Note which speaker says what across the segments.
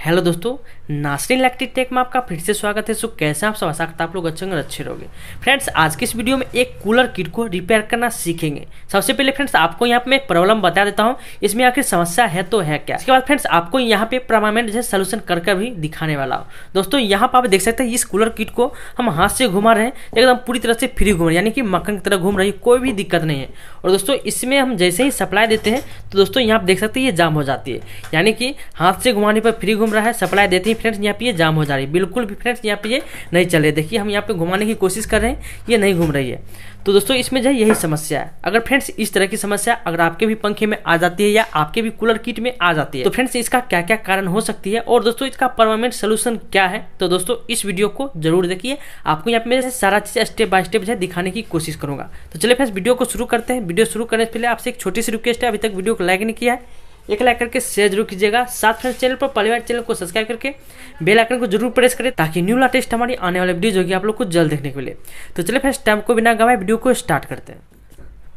Speaker 1: Hello दोस्तों नासरी electric take में आपका फिर से स्वागत है। सो कैसे आप सब? आशा आप लोग अच्छे होंगे अच्छे रहोगे। फ्रेंड्स, आज की इस वीडियो में एक कूलर किट को रिपेयर करना सीखेंगे। सबसे पहले फ्रेंड्स, आपको यहाँ पे मैं प्रॉब्लम बता देता हूँ, इसमें आखिर समस्या है तो है क्या? इसके बाद फ्रेंड्स, आपको यहाँ पे परमानेंट जो सोल्यूशन कर भी दिखाने वाला हूँ। दोस्तों, यहाँ पर आप देख सकते हैं, इस कूलर किट को हम हाथ से घुमा रहे हैं, एकदम पूरी तरह से फ्री घूम रहे यानी कि मक्खन की तरह घूम रही है, कोई भी दिक्कत नहीं है। और दोस्तों, इसमें हम जैसे ही सप्लाई देते हैं तो दोस्तों, यहाँ देख सकते हैं, ये जाम हो जाती है। यानी कि हाथ से घुमाने पर फ्री घूम रहा है सप्लाई देते ही फ्रेंड्स यहाँ पे ये जाम हो जा रही है। बिल्कुल भी फ्रेंड्स यहाँ पे ये नहीं चल देखिए, हम यहाँ पे घुमाने की कोशिश कर रहे हैं, ये नहीं घूम रही है। तो दोस्तों, इसमें जो यही समस्या है। अगर फ्रेंड्स इस तरह की समस्या, अगर आपके भी पंखे में आ जाती है या आपके भी कूलर किट में आ जाती है तो फ्रेंड्स इसका क्या क्या कारण हो सकती है? और दोस्तों, इसका परमानेंट सोल्यूशन क्या है? तो दोस्तों, इस वीडियो को ज़रूर देखिए। आपको यहाँ पे सारा चीज़ स्टेप बाय स्टेप जो दिखाने की कोशिश करूँगा। तो चलिए फ्रेंड्स वीडियो को शुरू करते हैं। वीडियो शुरू करने से पहले आपसे एक छोटी सी रिक्वेस्ट है। अभी तक वीडियो को लाइक नहीं किया है। एक लाइक करके शेयर ज़रूर कीजिएगा। साथ फ्रेंड्स चैनल पर परिवार चैनल को सब्सक्राइब करके बेल आइकन को ज़रूर प्रेस करें ताकि न्यू लेटेस्ट हमारी आने वाली वीडियोज़ होगी आप लोग को जल्द देखने के लिए तो चलिए फ्रेंड्स टाइम को बिना गवाए वीडियो को स्टार्ट करते हैं।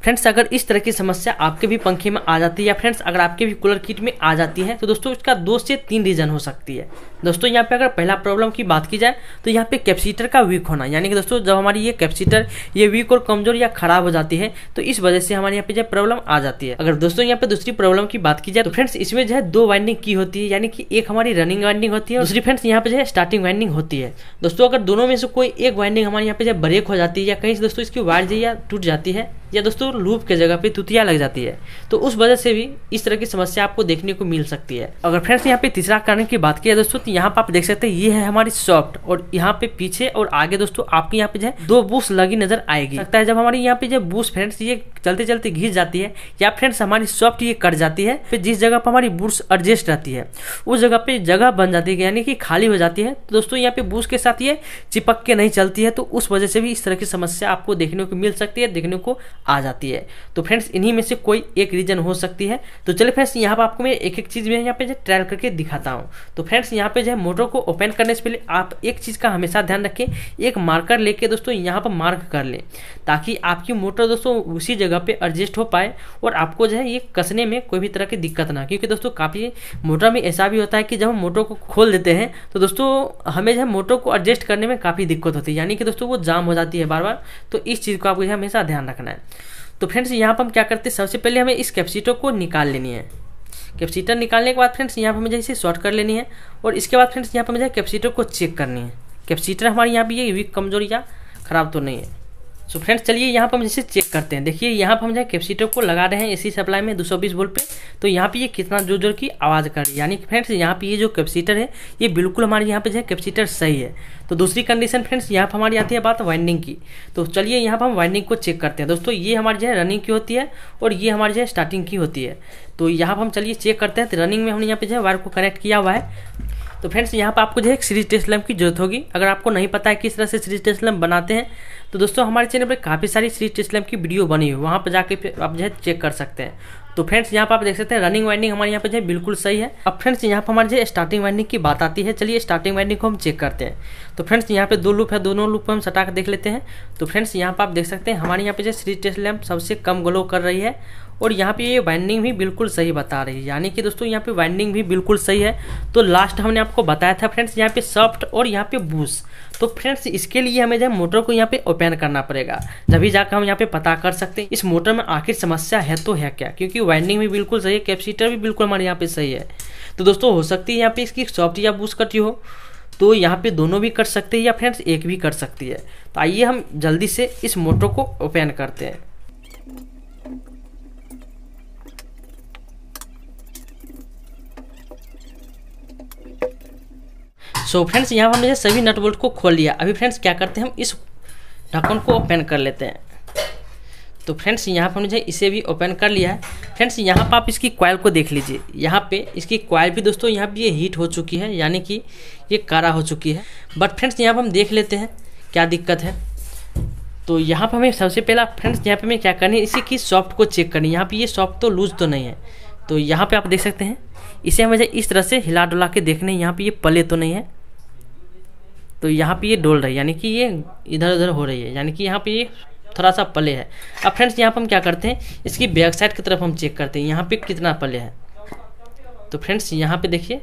Speaker 1: फ्रेंड्स अगर इस तरह की समस्या आपके भी पंखे में आ जाती है या फ्रेंड्स अगर आपके भी कूलर किट में आ जाती है तो दोस्तों, इसका दो से तीन रीजन हो सकती है। दोस्तों, यहाँ पे अगर पहला प्रॉब्लम की बात की जाए तो यहाँ पे कैपेसिटर का वीक होना। यानी कि दोस्तों, जब हमारी ये कैपेसिटर ये वीक और कमज़ोर या खराब हो जाती है तो इस वजह से हमारे यहाँ पे जो प्रॉब्लम आ जाती है। अगर दोस्तों, यहाँ पे दूसरी प्रॉब्लम की बात की जाए तो फ्रेंड्स इसमें जो है दो वाइंडिंग की होती है। यानी कि एक हमारी रनिंग वाइंडिंग होती है दूसरी फ्रेंड्स यहाँ पे जो है स्टार्टिंग वाइंडिंग होती है। दोस्तों, अगर दोनों में से कोई एक वाइंडिंग हमारे यहाँ पे जब ब्रेक हो जाती है, या कहीं से दोस्तों इसकी वायर जो या टूट जाती है, या दोस्तों लूप के जगह पे तुतिया लग जाती है तो उस वजह से भी इस तरह की समस्या आपको देखने को मिल सकती है। अगर फ्रेंड्स यहाँ पे तीसरा कारण की बात की दोस्तों तो यहाँ पे आप देख सकते हैं, ये है हमारी सॉफ्ट और यहाँ पे पीछे और आगे दोस्तों आपके यहाँ पे जो है दो बूस लगी नज़र आएगी। लगता है जब हमारी यहाँ पे जो बूस फ्रेंड्स ये चलते चलते घिस जाती है या फ्रेंड्स हमारी सॉफ्ट ये कट जाती है, फिर जिस जगह पर हमारी बूस एडजस्ट रहती है, उस जगह पे जगह बन जाती है, यानी कि खाली हो जाती है। तो दोस्तों यहाँ पे बूस के साथ ये चिपक के नहीं चलती है तो उस वजह से भी इस तरह की समस्या आपको देखने को मिल सकती है, देखने को आ जाती है। तो फ्रेंड्स इन्हीं में से कोई एक रीजन हो सकती है। तो चलिए फ्रेंड्स यहाँ पर आपको मैं एक एक चीज़ में यहाँ पे ट्रायल करके दिखाता हूँ। तो फ्रेंड्स यहाँ पे जो है मोटर को ओपन करने से पहले आप एक चीज़ का हमेशा ध्यान रखें, एक मार्कर लेके दोस्तों यहाँ पर मार्क कर लें, ताकि आपकी मोटर दोस्तों उसी जगह पे एडजस्ट हो पाए और आपको जो है ये कसने में कोई भी तरह की दिक्कत ना क्योंकि दोस्तों काफ़ी मोटर में ऐसा भी होता है कि जब हम मोटर को खोल देते हैं तो दोस्तों हमें जो है मोटर को एडजस्ट करने में काफ़ी दिक्कत होती है, यानी कि दोस्तों वो जाम हो जाती है बार बार तो इस चीज़ को आपको हमेशा ध्यान रखना है। तो फ्रेंड्स, यहाँ पर हम क्या करते हैं, सबसे पहले हमें इस कैपेसिटर को निकाल लेनी है। कैपेसिटर निकालने के बाद फ्रेंड्स यहाँ पर मुझे इसे शॉर्ट कर लेनी है और इसके बाद फ्रेंड्स यहाँ पर मुझे कैपेसिटर को चेक करनी है। कैपेसिटर हमारे यहाँ भी ये वीक कमज़ोर या खराब तो नहीं है। सो फ्रेंड्स चलिए यहाँ पर हम जैसे चेक करते हैं। देखिए, यहाँ पर हम जो कैपेसिटर को लगा रहे हैं एसी सप्लाई में 220 वोल्ट पे। तो यहाँ पे ये कितना ज़ोर ज़ोर की आवाज़ कर रही है? यानी कि फ्रेंड्स यहाँ पे ये जो कैपेसिटर है, ये बिल्कुल हमारे यहाँ पे जो है कैपेसिटर सही है। तो दूसरी कंडीशन फ्रेंड्स यहाँ पर हमारी आती है बात वाइंडिंग की। तो चलिए यहाँ पर हम वाइंडिंग को चेक करते हैं। दोस्तों, ये हमारी जो है रनिंग की होती है और ये हमारी जो है स्टार्टिंग की होती है। तो यहाँ पर हम चलिए चेक करते हैं। तो रनिंग में हमने यहाँ पे जो है वायर को कनेक्ट किया हुआ है। तो फ्रेंड्स यहाँ पर आपको जो है सीरीज़ टेस्ट लैम्प की ज़रूरत होगी। अगर आपको नहीं पता है किस तरह से सीरीज़ टेस्ट लैम्प बनाते हैं तो दोस्तों, हमारे चैनल पर काफ़ी सारी सीरीज़ टेस्ट लैम्प की वीडियो बनी हुई वहाँ पर जाके आप जो है चेक कर सकते हैं। तो फ्रेंड्स यहाँ पर आप देख सकते हैं रनिंग वाइंडिंग हमारे यहाँ पे जो है बिल्कुल सही है। अब फ्रेंड्स यहाँ पर हमारे जो स्टार्टिंग वाइंडिंग की बात आती है। चलिए स्टार्टिंग वाइंडिंग को हम चेक करते हैं। तो फ्रेंड्स यहाँ पे दो लूप है, दोनों लूप हम सटा देख लेते हैं। तो फ्रेंड्स यहाँ पर आप देख सकते हैं, हमारे यहाँ पे जो सीरीज़ टेस्ट लैम्प सबसे कम ग्लो कर रही है। और यहाँ पे ये वाइंडिंग भी बिल्कुल सही बता रही है। यानी कि दोस्तों, यहाँ पे वाइंडिंग भी बिल्कुल सही है। तो लास्ट हमने आपको बताया था फ्रेंड्स यहाँ पे सॉफ्ट और यहाँ पे बूस तो फ्रेंड्स इसके लिए हमें जो मोटर को यहाँ पे ओपन करना पड़ेगा। जब जाकर हम यहाँ पे पता कर सकते हैं, इस मोटर में आखिर समस्या है तो है क्या? क्योंकि वाइंडिंग भी बिल्कुल सही है कैपेसिटर भी बिल्कुल हमारे यहाँ पे सही है। तो दोस्तों, हो सकती है यहाँ पे इसकी सॉफ्ट या बूस कटी हो। तो यहाँ पे दोनों भी कर सकते हैं या फ्रेंड्स एक भी कर सकती है। तो आइए हम जल्दी से इस मोटर को ओपन करते हैं। सो so फ्रेंड्स यहाँ पर हमने सभी नट बोल्ट को खोल लिया। अभी फ्रेंड्स क्या करते हैं? हम इस ढक्कन को ओपन कर लेते हैं। तो फ्रेंड्स यहाँ पर मुझे इसे भी ओपन कर लिया है। फ्रेंड्स यहाँ पर आप इसकी कॉयल को देख लीजिए। यहाँ पे इसकी कॉयल भी दोस्तों, यहाँ पे ये हीट हो चुकी है, यानी कि ये कारा हो चुकी है। बट फ्रेंड्स यहाँ पर हम देख लेते हैं, क्या दिक्कत है। तो यहाँ पर हमें सबसे पहला फ्रेंड्स यहाँ पर हमें क्या करनी है? इसी की सॉफ्ट को चेक करनी है। यहाँ पर ये सॉफ्ट तो लूज तो नहीं है। तो यहाँ पे आप देख सकते हैं, इसे हमें इस तरह से हिला डुला के देखने यहाँ पे ये पले तो नहीं है। तो यहाँ पे ये डोल रही है यानी कि ये इधर उधर हो रही है यानी कि यहाँ पे ये थोड़ा सा पले है अब फ्रेंड्स यहाँ पर हम क्या करते हैं इसकी बैक साइड की तरफ़ हम चेक करते हैं यहाँ पे कितना पले है तो फ्रेंड्स यहाँ पे देखिए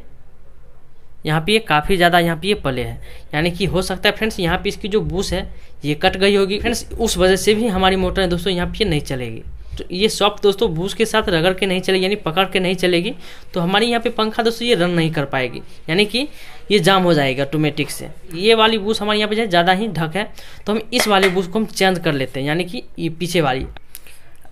Speaker 1: यहाँ पे ये काफ़ी ज़्यादा यहाँ पे ये पले है यानी कि हो सकता है फ्रेंड्स यहाँ पे इसकी जो बूस है ये कट गई होगी फ्रेंड्स उस वजह से भी हमारी मोटर है दोस्तों यहाँ पे नहीं चलेगी तो ये सॉफ्ट दोस्तों बूस के साथ रगड़ के नहीं चलेगी यानी पकड़ के नहीं चलेगी तो हमारी यहाँ पे पंखा दोस्तों ये रन नहीं कर पाएगी यानी कि ये जाम हो जाएगा ऑटोमेटिक से। ये वाली बूस हमारे यहाँ पे ज़्यादा ही ढक है। तो हम इस वाले बूस को हम चेंज कर लेते हैं यानी कि ये पीछे वाली।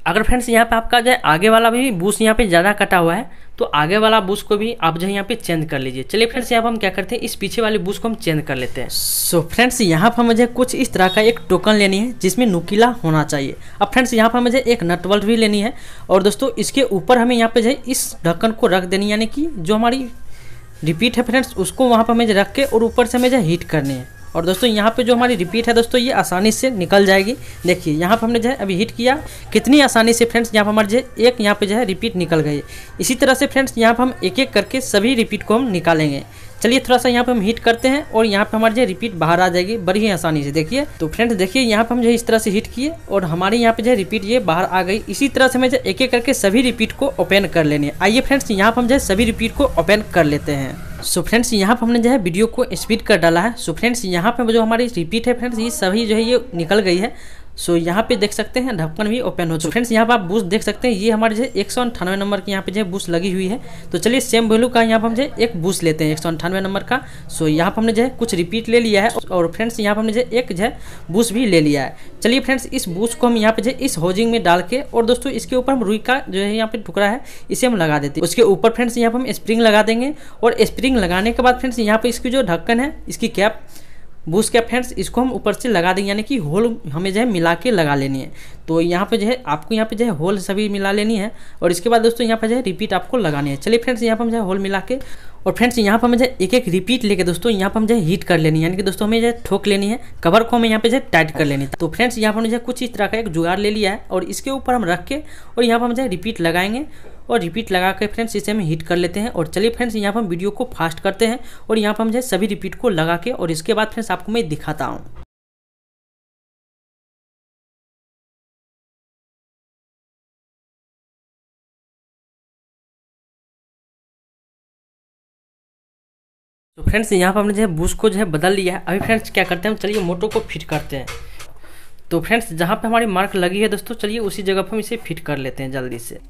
Speaker 1: अगर फ्रेंड्स यहाँ पे आपका जो है आगे वाला भी बूस यहाँ पे ज़्यादा कटा हुआ है तो आगे वाला बूस को भी आप जो है यहाँ पे चेंज कर लीजिए। चलिए फ्रेंड्स यहाँ पर हम क्या करते हैं इस पीछे वाले बूस को हम चेंज कर लेते हैं। सो so, फ्रेंड्स यहाँ पर मुझे कुछ इस तरह का एक टोकन लेनी है जिसमें नुकीला होना चाहिए। अब फ्रेंड्स यहाँ पर मुझे एक नटवल्ट भी लेनी है और दोस्तों इसके ऊपर हमें यहाँ पे जो है इस ढक्कन को रख देनी यानी कि जो हमारी रिपीट है फ्रेंड्स उसको वहाँ पर हमें रख के और ऊपर से हमें जो हीट करनी है। और दोस्तों यहाँ पे जो हमारी रिपीट है दोस्तों ये आसानी से निकल जाएगी देखिए यहाँ पर हमने जो है अभी हिट किया कितनी आसानी से फ्रेंड्स यहाँ पर हमारे जो है एक यहाँ पे जो है रिपीट निकल गई इसी तरह से फ्रेंड्स यहाँ पर हम एक एक करके सभी रिपीट को हम निकालेंगे चलिए थोड़ा सा यहाँ पे हम हिट करते हैं और यहाँ पे हमारी जो रिपीट बाहर आ जाएगी बड़ी ही आसानी से देखिए तो फ्रेंड्स देखिए यहाँ पे हम जो इस तरह से हिट किए और हमारे यहाँ पे जो रिपीट ये बाहर आ गई इसी तरह से हमें जो एक एक करके सभी रिपीट को ओपन कर लेने आइए फ्रेंड्स यहाँ पर हम जो सभी रिपीट को ओपन कर लेते हैं सो फ्रेंड्स यहाँ पर हमने जो है वीडियो को स्पीड कर डाला है। सो फ्रेंड्स यहाँ पर जो हमारी रिपीट है फ्रेंड्स ये सभी जो है, ये निकल गई है। सो so, यहाँ पे देख सकते हैं ढक्कन भी ओपन हो चुका फ्रेंड्स यहाँ पर आप बूस्ट देख सकते हैं ये हमारे जो एक सौ अंठानवे नंबर की यहाँ पे जो है बूस्ट लगी हुई है तो चलिए सेम वैल्यू का यहाँ पर हम जो एक बूस्ट लेते हैं एक सौ अंठानवे नंबर का सो so, यहाँ पर हमने जो है कुछ रिपीट ले लिया है और फ्रेंड्स यहाँ पर हमने जो एक जो है बूस्ट भी ले लिया है चलिए फ्रेंड्स इस बूस्ट को हम यहाँ पे जो इस होजिंग में डाल के और दोस्तों इसके ऊपर हम रुई का जो है यहाँ पे टुकड़ा है इसे हम लगा देते हैं उसके ऊपर फ्रेंड्स यहाँ पर हम स्प्रिंग लगा देंगे और स्प्रिंग लगाने के बाद फ्रेंड्स यहाँ पे इसकी जो ढक्कन है इसकी कैप बूस्ट के फ्रेंड्स इसको हम ऊपर से लगा देंगे यानी कि होल हमें जो है मिला के लगा लेनी है तो यहाँ पे जो है आपको यहाँ पे जो है होल सभी मिला लेनी है और इसके बाद दोस्तों यहाँ पे जो है रिपीट आपको लगानी है चलिए फ्रेंड्स यहाँ पर हम जो है होल मिला के और फ्रेंड्स यहाँ पर मुझे एक एक रिपीट लेके दोस्तों यहाँ पर मुझे हीट कर लेनी है यानी कि दोस्तों हमें जो है ठोक लेनी है कवर को हमें यहाँ पे जो है टाइट कर लेनी है तो फ्रेंड्स यहाँ पर मुझे कुछ इस तरह का एक जुगाड़ ले लिया है और इसके ऊपर हम रख के और यहाँ पर मुझे रिपीट लगाएँगे और रिपीट लगा के फ्रेंड्स इसे हम हीट कर लेते हैं। और चलिए फ्रेंड्स यहाँ पर हम वीडियो को फास्ट करते हैं और यहाँ पर हम जो सभी रिपीट को लगा के और इसके बाद फ्रेंड्स आपको मैं दिखाता हूँ। तो फ्रेंड्स यहाँ पर हमने जो है बूस को जो है बदल लिया है। अभी फ्रेंड्स क्या करते हैं हम? चलिए मोटो को फिट करते हैं। तो फ्रेंड्स जहाँ पे हमारी मार्क लगी है दोस्तों, चलिए उसी जगह पर हम इसे फिट कर लेते हैं जल्दी से।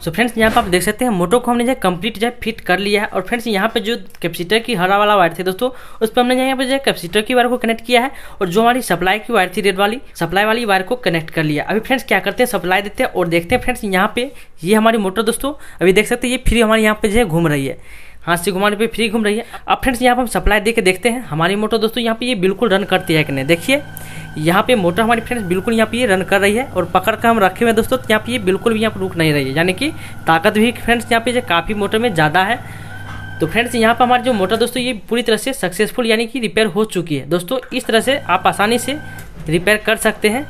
Speaker 1: सो फ्रेंड्स यहाँ पर आप देख सकते हैं, मोटो को हमने जो है कंप्लीट जो फिट कर लिया है। और फ्रेंड्स यहाँ पे जो कैपेसिटर की हरा वाला वायर थी दोस्तों, उस पर हमने यहाँ पे जो है कैपेसिटर की वायर को कनेक्ट किया है और जो हमारी सप्लाई की वायर थी रेड वाली सप्लाई वाली वायर को कनेक्ट कर लिया। अभी फ्रेंड्स क्या करते हैं सप्लाई देते हैं और देखते हैं फ्रेंड्स यहाँ पे ये हमारी मोटर दोस्तों, अभी देख सकते हैं, ये फ्री हमारे यहाँ पे जो है घूम रही है। से घुमाने पे फ्री घूम रही है। अब फ्रेंड्स यहाँ पर हम सप्लाई दे देखते हैं। हमारी मोटर दोस्तों, यहाँ पे ये बिल्कुल रन करती है कि नहीं। देखिए, यहाँ पे मोटर हमारी फ्रेंड्स बिल्कुल यहाँ पे ये रन कर रही है और पकड़ कर हम रखे हुए दोस्तों, यहाँ पे ये बिल्कुल भी यहाँ पर रुक नहीं रही है। यानी कि ताकत भी फ्रेंड्स यहाँ पे काफ़ी मोटर में ज़्यादा है। तो फ्रेंड्स यहाँ पर हमारी जो मोटर दोस्तों, ये पूरी तरह से सक्सेसफुल यानी कि रिपेयर हो चुकी है। दोस्तों, इस तरह से आप आसानी से रिपेयर कर सकते हैं।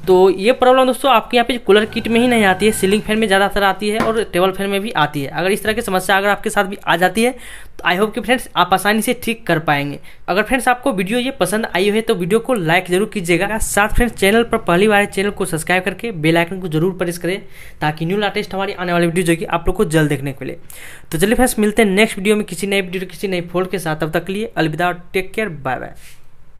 Speaker 1: तो ये प्रॉब्लम दोस्तों आपके यहाँ पे कूलर किट में ही नहीं आती है सीलिंग फ़ैन में ज़्यादातर आती है और टेबल फ़ैन में भी आती है। अगर इस तरह की समस्या अगर आपके साथ भी आ जाती है तो आई होप कि फ्रेंड्स आप आसानी से ठीक कर पाएँगे। अगर फ्रेंड्स आपको वीडियो ये पसंद आई है तो वीडियो को लाइक ज़रूर कीजिएगा। साथ फ्रेंड्स चैनल पर पहली बार चैनल को सब्सक्राइब करके बेल आइकन को ज़रूर प्रेस करें, ताकि न्यू लेटेस्ट हमारी आने वाली वीडियो जो कि आप लोग को जल्द देखने को मिले। तो चलिए फ्रेंड्स मिलते हैं नेक्स्ट वीडियो में किसी नए वीडियो किसी नए फोल्ड के साथ। तब तक लिए अलविदा टेक केयर बाय बाय